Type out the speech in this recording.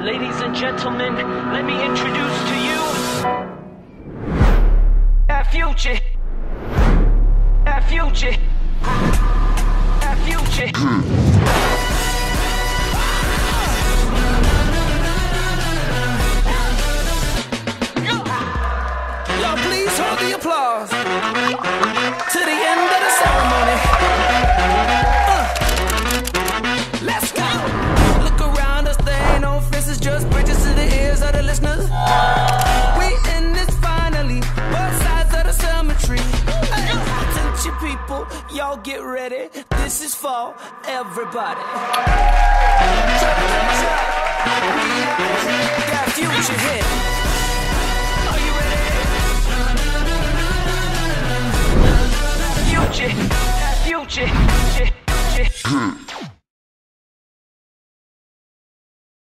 Ladies and gentlemen, let me introduce to you our future. Our future. Our future. Y'all please hold the applause to the end of the ceremony. Uh, let's go. Y'all get ready. This is for everybody. That future hit. Future, future, future, future.